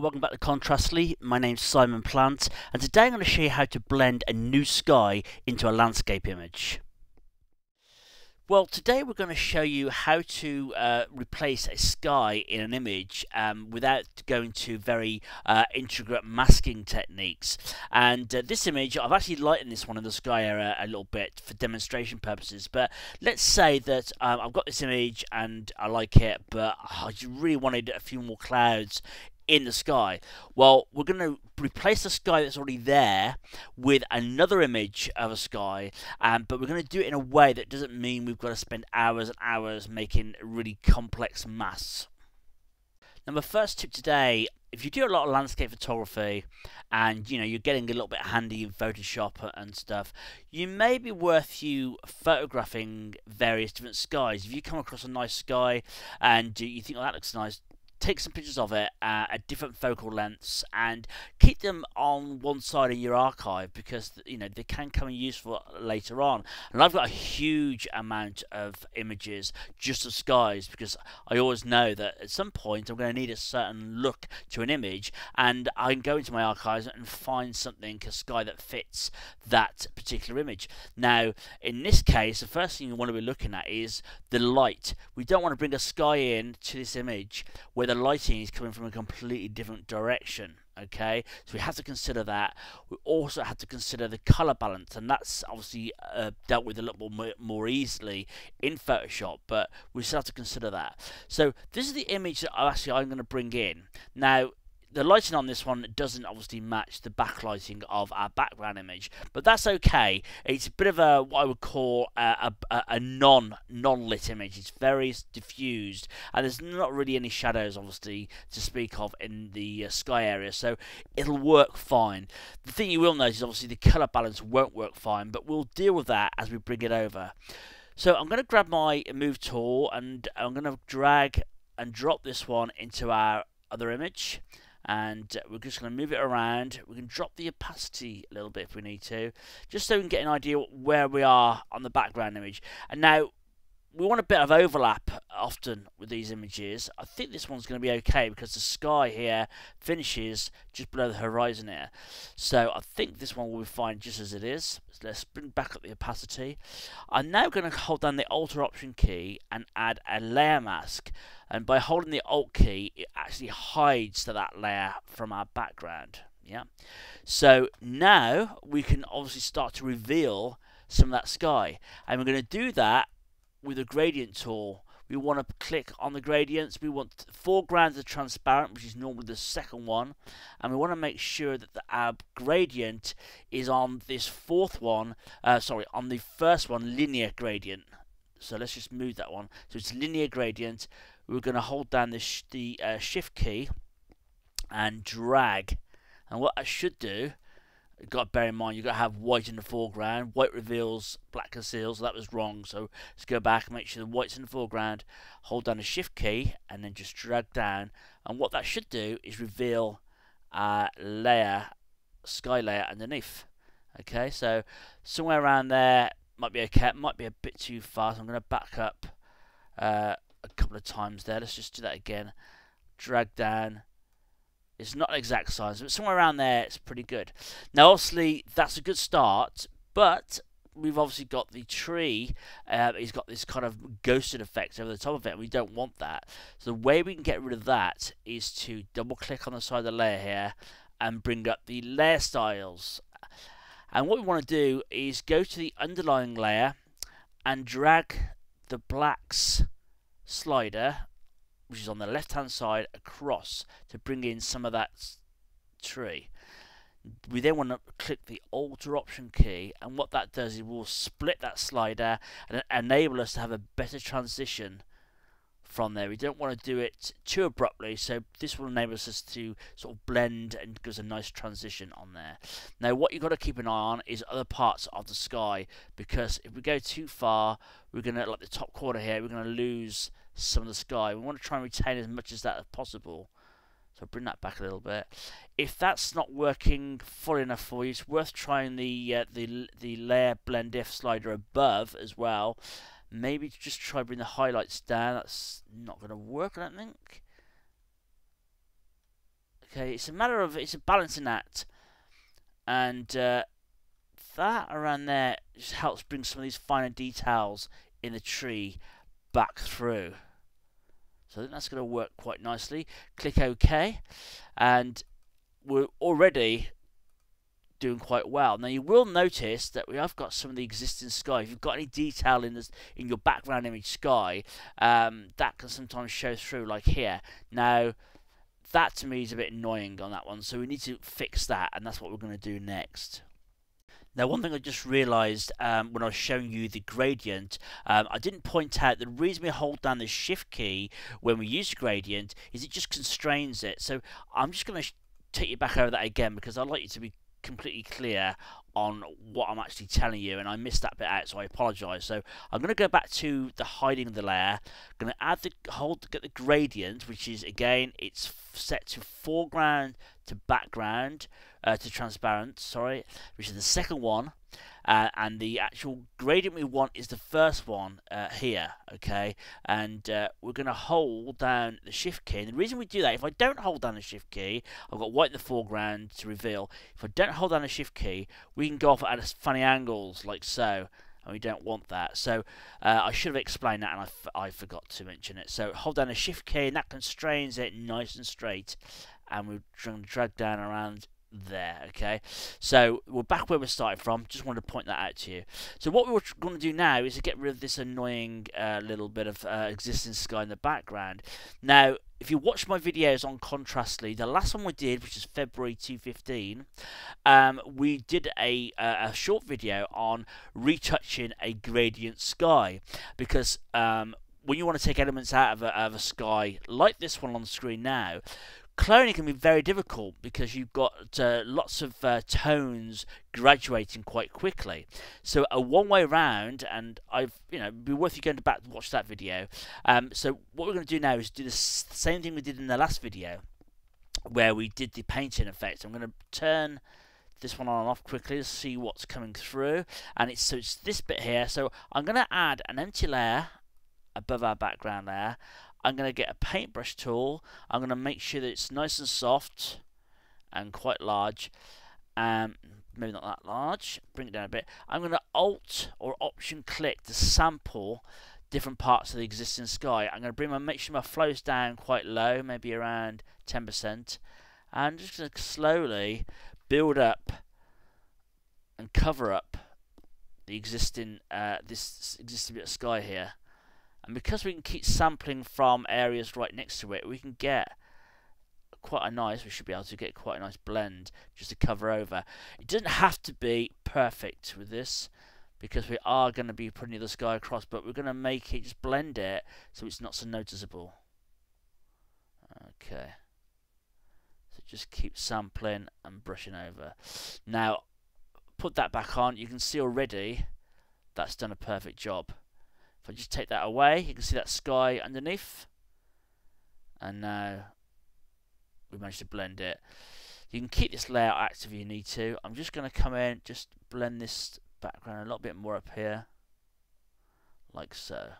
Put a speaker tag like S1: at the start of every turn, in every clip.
S1: Well, welcome back to Contrastly. My name's Simon Plant, and today I'm going to show you how to blend a new sky into a landscape image. Well, today we're going to show you how to uh, replace a sky in an image um, without going to very uh, intricate masking techniques. And uh, this image, I've actually lightened this one in the sky area a little bit for demonstration purposes. But let's say that um, I've got this image and I like it, but I really wanted a few more clouds in the sky. Well, we're going to replace the sky that's already there with another image of a sky, um, but we're going to do it in a way that doesn't mean we've got to spend hours and hours making really complex masks. Now, my first tip today if you do a lot of landscape photography and you know you're getting a little bit handy in Photoshop and stuff, you may be worth you photographing various different skies. If you come across a nice sky and you think, oh, that looks nice, take some pictures of it uh, at different focal lengths and keep them on one side of your archive because you know they can come in useful later on. And I've got a huge amount of images just of skies because I always know that at some point I'm going to need a certain look to an image and I can go into my archives and find something a sky that fits that particular image. Now in this case the first thing you want to be looking at is the light. We don't want to bring a sky in to this image where the lighting is coming from a completely different direction okay? So we have to consider that. We also have to consider the color balance and that's obviously uh, dealt with a little more, more easily in Photoshop but we still have to consider that. So this is the image that actually I'm going to bring in. Now the lighting on this one doesn't obviously match the backlighting of our background image, but that's okay. It's a bit of a what I would call a, a, a non non lit image. It's very diffused, and there's not really any shadows, obviously, to speak of in the uh, sky area, so it'll work fine. The thing you will notice is obviously the color balance won't work fine, but we'll deal with that as we bring it over. So I'm going to grab my move tool and I'm going to drag and drop this one into our other image and we're just going to move it around. We can drop the opacity a little bit if we need to, just so we can get an idea where we are on the background image. And now we want a bit of overlap often with these images. I think this one's going to be okay because the sky here finishes just below the horizon here. So I think this one will be fine just as it is. So let's bring back up the opacity. I'm now going to hold down the Alt Option key and add a layer mask. And by holding the Alt key, it actually hides that layer from our background. Yeah. So now we can obviously start to reveal some of that sky. And we're going to do that with a gradient tool, we want to click on the gradients. We want foreground are transparent, which is normally the second one. And we want to make sure that the ab gradient is on this fourth one, uh, sorry, on the first one, linear gradient. So let's just move that one. So it's linear gradient. We're going to hold down the, sh the uh, shift key and drag. And what I should do You've got to bear in mind you've got to have white in the foreground. White reveals, black conceals. So that was wrong. So let's go back and make sure the white's in the foreground. Hold down the shift key and then just drag down. And what that should do is reveal a layer, sky layer underneath. Okay, so somewhere around there might be okay. Might be a bit too far. I'm going to back up uh, a couple of times there. Let's just do that again. Drag down it's not an exact size, but somewhere around there it's pretty good. Now, obviously, that's a good start, but we've obviously got the tree. Uh, it's got this kind of ghosted effect over the top of it, and we don't want that. So the way we can get rid of that is to double-click on the side of the layer here and bring up the layer styles. And what we want to do is go to the underlying layer and drag the blacks slider which is on the left hand side across to bring in some of that tree. We then want to click the Alt or option key and what that does is will split that slider and enable us to have a better transition from there. We don't want to do it too abruptly, so this will enable us to sort of blend and gives a nice transition on there. Now, what you've got to keep an eye on is other parts of the sky, because if we go too far, we're going to, like the top corner here, we're going to lose some of the sky. We want to try and retain as much as that as possible. So bring that back a little bit. If that's not working fully enough for you, it's worth trying the uh, the the layer blend if slider above as well. Maybe just try bring the highlights down. That's not going to work, I don't think. Okay, it's a matter of it's a balancing act, and uh, that around there just helps bring some of these finer details in the tree back through. So I think that's going to work quite nicely. Click OK, and we're already doing quite well. Now you will notice that we have got some of the existing sky. If you've got any detail in this in your background image sky, um, that can sometimes show through, like here. Now that to me is a bit annoying on that one, so we need to fix that, and that's what we're going to do next. Now, one thing I just realised um, when I was showing you the gradient, um, I didn't point out the reason we hold down the shift key when we use gradient is it just constrains it. So I'm just going to take you back over that again because I'd like you to be completely clear on what I'm actually telling you and I missed that bit out so I apologize. So I'm going to go back to the hiding of the layer I'm going to add the hold get the gradient which is again it's set to foreground to background uh, to transparent sorry which is the second one uh, and the actual gradient we want is the first one uh, here okay and uh, we're going to hold down the shift key and the reason we do that if I don't hold down the shift key I've got white in the foreground to reveal if I don't hold down the shift key we can go off at funny angles like so and we don't want that. So uh, I should have explained that and I, forgot to mention it. So hold down the shift key and that constrains it nice and straight and we're going to drag down around there okay? So we're back where we started from. Just wanted to point that out to you. So what we're going to do now is to get rid of this annoying uh, little bit of uh, existing sky in the background. Now if you watch my videos on Contrastly, the last one we did, which is February 2015, um, we did a, a short video on retouching a gradient sky because um, when you want to take elements out of a, of a sky like this one on the screen now, cloning can be very difficult because you've got uh, lots of uh, tones graduating quite quickly. So a one-way round, and I've you know be worth you going to back to watch that video. Um, so what we're going to do now is do the same thing we did in the last video, where we did the painting effect. I'm going to turn this one on and off quickly to see what's coming through and it's so it's this bit here so I'm going to add an empty layer above our background layer I'm going to get a paintbrush tool. I'm going to make sure that it's nice and soft and quite large. Um, maybe not that large. Bring it down a bit. I'm going to Alt or Option click to sample different parts of the existing sky. I'm going to bring my make sure my flow's down quite low, maybe around 10%. I'm just going to slowly build up and cover up the existing uh, this existing bit of sky here. And because we can keep sampling from areas right next to it, we can get quite a nice, we should be able to get quite a nice blend just to cover over. It doesn't have to be perfect with this because we are going to be putting the sky across, but we're going to make it, just blend it so it's not so noticeable. Okay. So just keep sampling and brushing over. Now, put that back on, you can see already that's done a perfect job. If I just take that away, you can see that sky underneath. And now we managed to blend it. You can keep this layout active if you need to. I'm just going to come in, just blend this background a little bit more up here. Like so.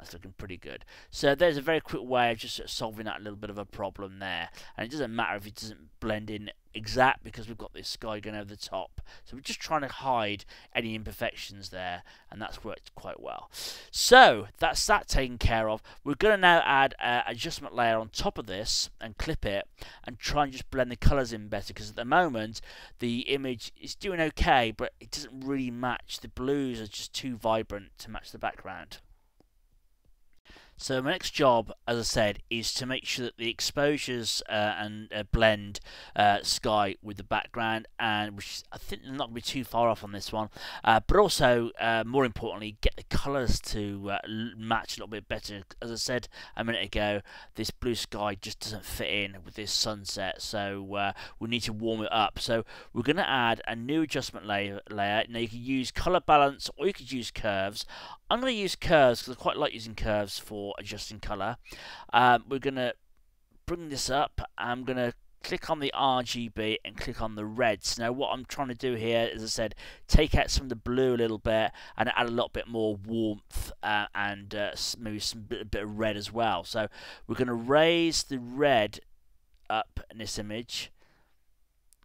S1: That's looking pretty good. So there's a very quick way of just solving that little bit of a problem there. And it doesn't matter if it doesn't blend in exact because we've got this sky going over the top. So we're just trying to hide any imperfections there and that's worked quite well. So that's that taken care of. We're going to now add an adjustment layer on top of this and clip it and try and just blend the colours in better because at the moment the image is doing okay but it doesn't really match. The blues are just too vibrant to match the background. So my next job, as I said, is to make sure that the exposures uh, and uh, blend uh, sky with the background, and which I think I'm not going to be too far off on this one, uh, but also uh, more importantly, get the colours to match a little bit better. As I said a minute ago, this blue sky just doesn't fit in with this sunset, so we need to warm it up. So we're going to add a new adjustment layer. layer. Now you can use colour balance or you could use curves. I'm going to use curves because I quite like using curves for adjusting colour. Um, we're going to bring this up. I'm going to click on the RGB and click on the reds. Now what I'm trying to do here, as I said, take out some of the blue a little bit and add a little bit more warmth uh, and uh, maybe some bit, bit of red as well. So we're going to raise the red up in this image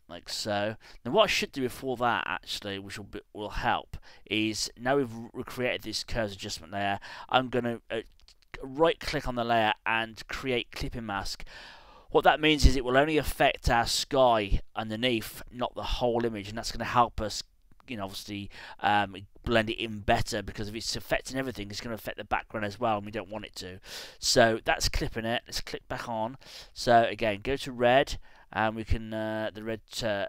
S1: like so. Now what I should do before that actually, which will, be, will help, is now we've recreated this curves adjustment layer, I'm going to uh, right click on the layer and create clipping mask. What that means is it will only affect our sky underneath, not the whole image, and that's going to help us, you know, obviously um, blend it in better because if it's affecting everything, it's going to affect the background as well, and we don't want it to. So that's clipping it. Let's click back on. So again, go to red, and we can uh, the red uh,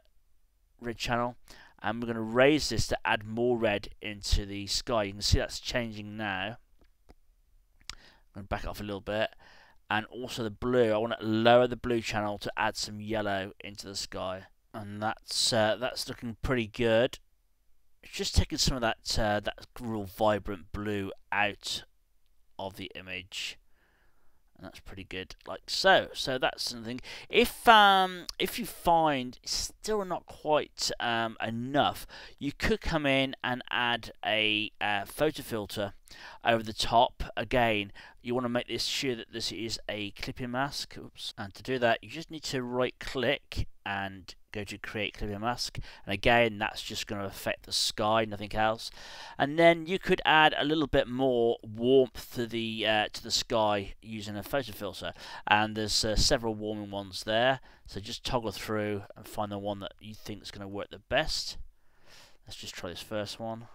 S1: red channel, and we're going to raise this to add more red into the sky. You can see that's changing now. I'm going to back off a little bit and also the blue. I want to lower the blue channel to add some yellow into the sky, and that's uh, that's looking pretty good. It's just taking some of that uh, that real vibrant blue out of the image. And that's pretty good, like so. So that's something. If um if you find still not quite um enough, you could come in and add a uh, photo filter over the top. Again, you want to make this sure that this is a clipping mask. Oops. And to do that, you just need to right click and go to create clipping mask and again that's just going to affect the sky nothing else and then you could add a little bit more warmth to the uh, to the sky using a photo filter and there's uh, several warming ones there so just toggle through and find the one that you think is going to work the best let's just try this first one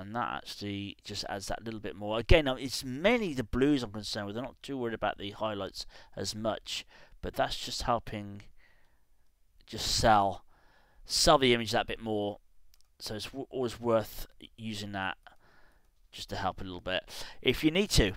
S1: and that actually just adds that little bit more. Again, it's mainly the blues I'm concerned with. I'm not too worried about the highlights as much, but that's just helping just sell sell the image that bit more. So it's always worth using that just to help a little bit if you need to.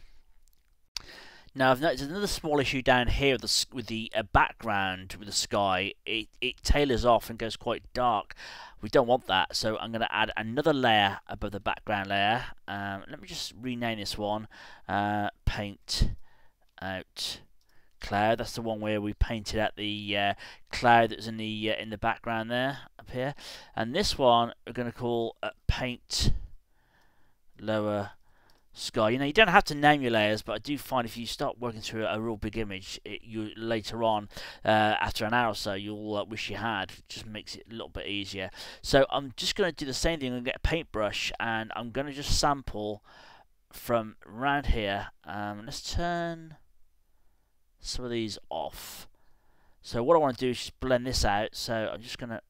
S1: Now I've noticed another small issue down here with the with the uh, background with the sky. It it tailors off and goes quite dark. We don't want that, so I'm going to add another layer above the background layer. Um, let me just rename this one. Uh, paint out cloud. That's the one where we painted out the uh, cloud that's in the uh, in the background there up here. And this one we're going to call uh, paint lower sky. You know, you don't have to name your layers, but I do find if you start working through a, real big image, it, you later on, uh, after an hour or so, you'll uh, wish you had. It just makes it a little bit easier. So I'm just going to do the same thing. I'm going to get a paintbrush, and I'm going to just sample from around here. Um, let's turn some of these off. So what I want to do is just blend this out. So I'm just going to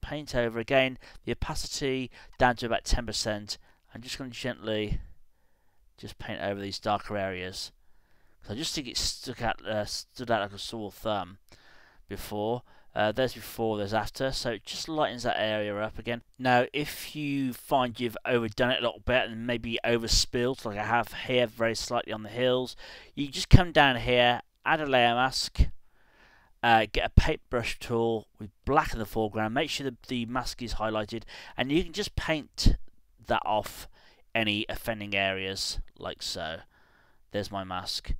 S1: paint over again the opacity down to about 10%. I'm just going to gently just paint over these darker areas. Because I just think it stuck out, uh, stood out like a sore thumb before. Uh, there's before, there's after, so it just lightens that area up again. Now, if you find you've overdone it a little bit and maybe overspilled, like I have here very slightly on the hills, you just come down here, add a layer mask, uh, get a paintbrush tool with black in the foreground, make sure the mask is highlighted, and you can just paint that off any offending areas like so. There's my mask.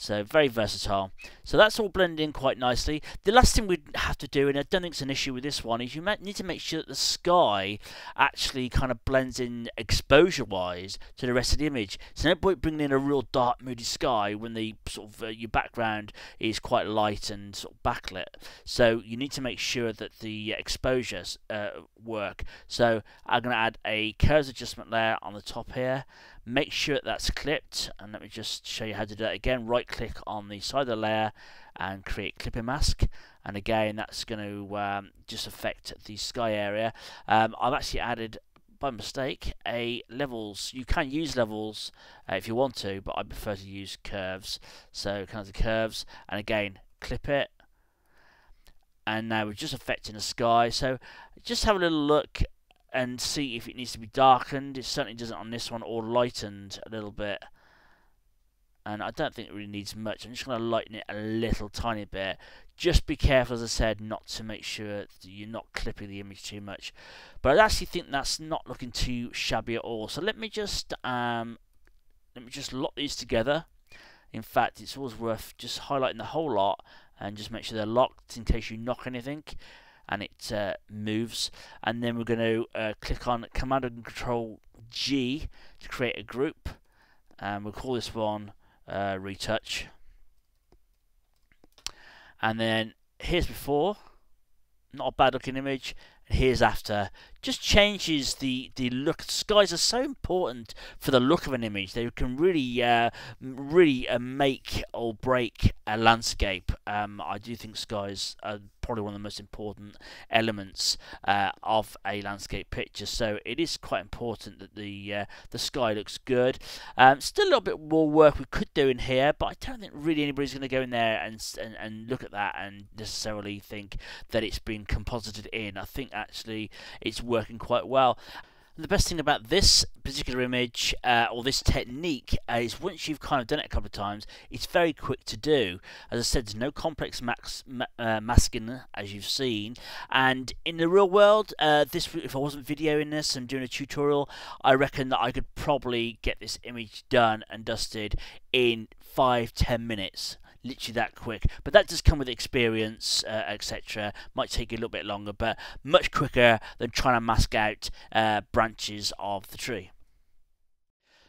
S1: So very versatile. So that's all blended in quite nicely. The last thing we'd have to do, and I don't think it's an issue with this one, is you need to make sure that the sky actually kind of blends in exposure-wise to the rest of the image. So no point bringing in a real dark, moody sky when the sort of uh, your background is quite light and sort of backlit. So you need to make sure that the exposures uh, work. So I'm going to add a curves adjustment layer on the top here make sure that's clipped. And let me just show you how to do that again. Right click on the side of the layer and create clipping mask. And again that's going to um, just affect the sky area. Um, I've actually added by mistake a levels. You can use levels uh, if you want to but I prefer to use curves. So kind of curves. And again clip it. And now we're just affecting the sky. So just have a little look and see if it needs to be darkened. It certainly doesn't on this one, or lightened a little bit. And I don't think it really needs much. I'm just going to lighten it a little tiny bit. Just be careful, as I said, not to make sure you're not clipping the image too much. But I actually think that's not looking too shabby at all. So let me just um, let me just lock these together. In fact, it's always worth just highlighting the whole lot and just make sure they're locked in case you knock anything and it uh, moves. And then we're going to uh, click on Command and Control G to create a group. And we'll call this one uh, Retouch. And then here's before. Not a bad looking image And here's after just changes the the look. Skies are so important for the look of an image. They can really uh, really uh, make or break a landscape. Um, I do think skies are probably one of the most important elements uh, of a landscape picture. So it is quite important that the uh, the sky looks good. Um, still a little bit more work we could do in here but I don't think really anybody's going to go in there and, and, and look at that and necessarily think that it's been composited in. I think actually it's working quite well. the best thing about this particular image uh, or this technique uh, is once you've kind of done it a couple of times, it's very quick to do. As I said, there's no complex max, ma uh, masking as you've seen. And in the real world, uh, this if I wasn't videoing this and doing a tutorial, I reckon that I could probably get this image done and dusted in five ten minutes literally that quick. But that does come with experience, uh, etc. Might take you a little bit longer, but much quicker than trying to mask out uh, branches of the tree.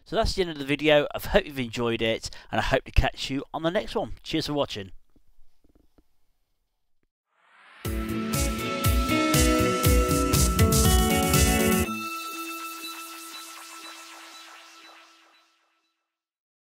S1: So that's the end of the video. I hope you've enjoyed it, and I hope to catch you on the next one. Cheers for watching.